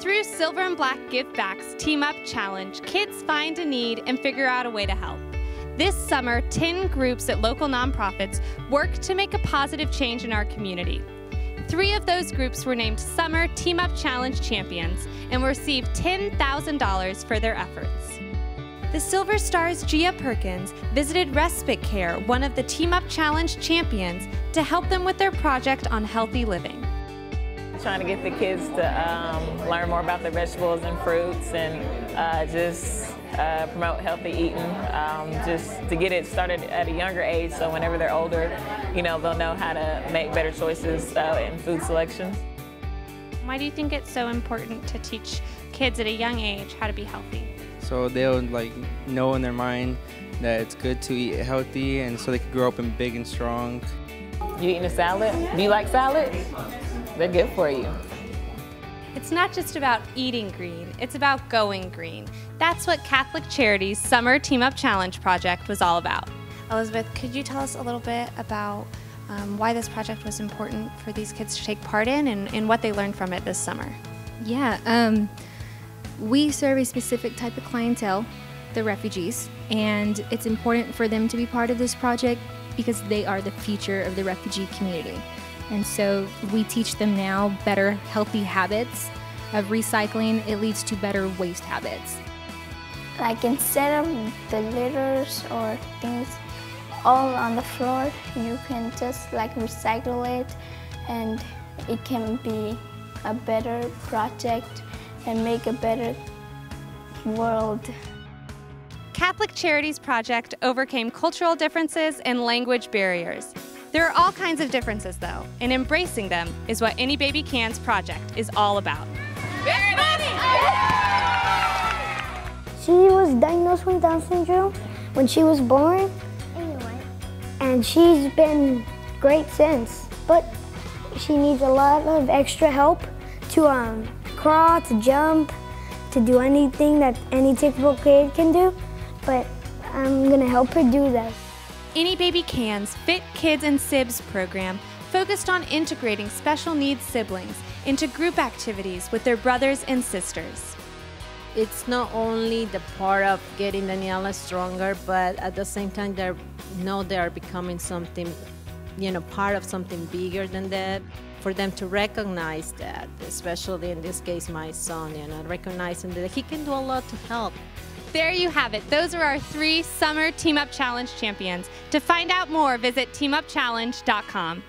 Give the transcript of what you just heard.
Through Silver and Black Give Back's Team Up Challenge, kids find a need and figure out a way to help. This summer, 10 groups at local nonprofits work to make a positive change in our community. Three of those groups were named Summer Team Up Challenge champions and will receive $10,000 for their efforts. The Silver Stars Jia Perkins visited Respite Care, one of the Team Up Challenge champions, to help them with their project on healthy living. Trying to get the kids to um, learn more about their vegetables and fruits and uh, just uh, promote healthy eating, um, just to get it started at a younger age so whenever they're older, you know, they'll know how to make better choices uh, in food selection. Why do you think it's so important to teach kids at a young age how to be healthy? So they'll like know in their mind that it's good to eat healthy and so they can grow up and big and strong. You eating a salad? Do you like salad? They're good for you. It's not just about eating green, it's about going green. That's what Catholic Charities Summer Team Up Challenge project was all about. Elizabeth, could you tell us a little bit about um, why this project was important for these kids to take part in and, and what they learned from it this summer? Yeah, um, we serve a specific type of clientele, the refugees, and it's important for them to be part of this project because they are the future of the refugee community. And so we teach them now better healthy habits of recycling. It leads to better waste habits. Like instead of the litters or things all on the floor, you can just like recycle it and it can be a better project and make a better world. Catholic Charities Project overcame cultural differences and language barriers. There are all kinds of differences, though, and embracing them is what Any Baby Can's project is all about. She was diagnosed with Down syndrome when she was born, and she's been great since. But she needs a lot of extra help to um, crawl, to jump, to do anything that any typical kid can do. But I'm gonna help her do that. Any Baby Can's Fit Kids and Sibs program focused on integrating special needs siblings into group activities with their brothers and sisters. It's not only the part of getting Daniela stronger, but at the same time, they know they are becoming something, you know, part of something bigger than that. For them to recognize that, especially in this case, my son, you know, recognizing that he can do a lot to help. There you have it. Those are our three Summer Team Up Challenge champions. To find out more, visit teamupchallenge.com.